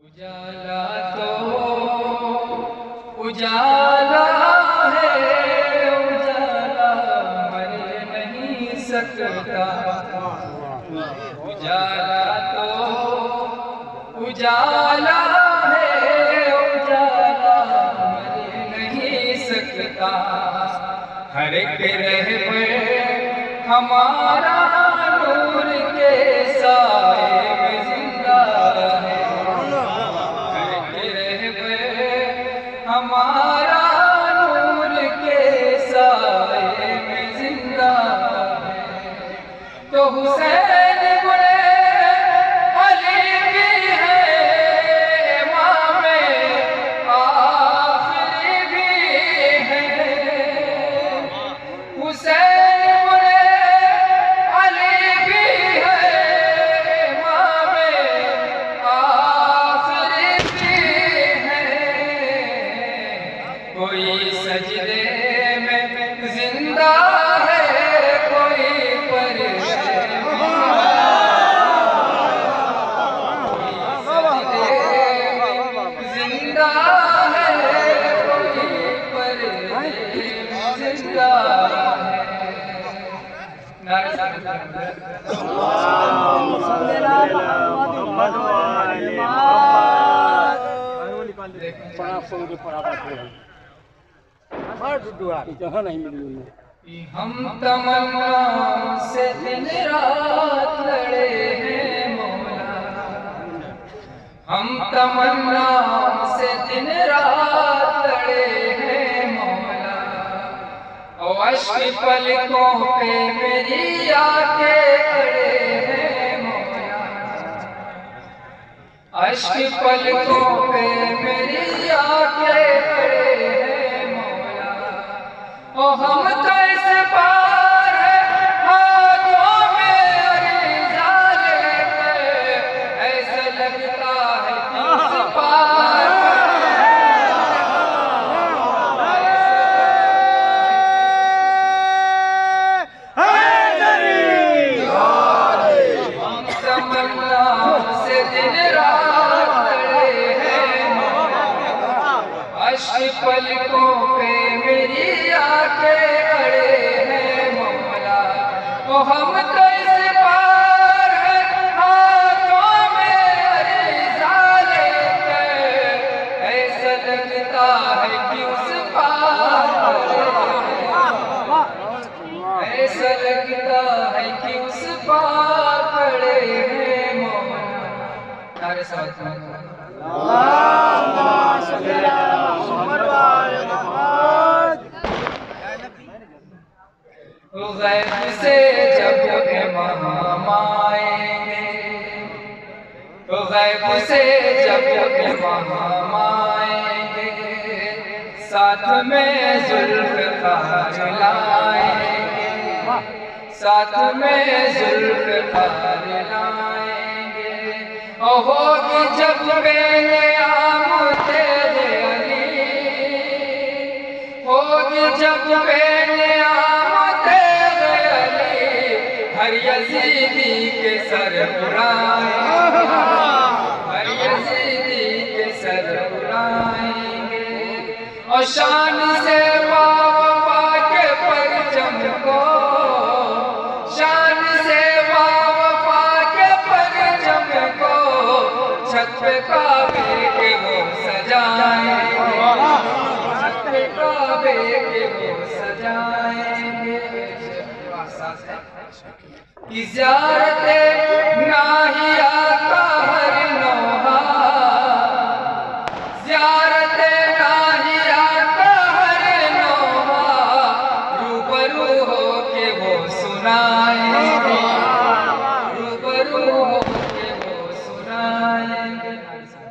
उजाला तो उजाला है, उजाला मर नहीं सकता। उजाला तो उजाला है, उजाला नहीं सकता। हर एक रह हमारा नूर के साए हमारा नूर के साए में ज़िंदा है। तो हुसैन सजदे में ज़िंदा है कोई पर ज़िंदा है कोई पर ज़िंदा है। नारे जहाँ नहीं मिली हम तमन्ना से दिन रात लड़े हैं मौला। हम तमन्ना से दिन रात लड़े हैं मौला। और अश्क पलकों पे मेरी आँखें खड़े हैं मौला। अश्क पलकों पे मेरी मौला ホーム अश्क पलकों पे मेरी आँखें अड़े हैं मौला ओ हम कैसे पार है? हाथों में लेकर ऐसा लगता है कि उस पार ऐसा लगता है कि उस पार खड़े हैं मौला साथ में गैब से जब इमाम आएँगे तो गैब से जब इमाम आएँगे, साथ में जुल्फ़िकार लाएँगे साथ में जुल्फ़िकार लाएँगे ओ होगी जब बेने आम तेरे अली होगी जब बेने आम सीदी केसर के सर और इजारत नाही आता हर नोहा। जियारत नाही आता हर नोहा। रूबरू हो के वो सुनाएँगे। रूबरू हो के वो सुनाएँगे।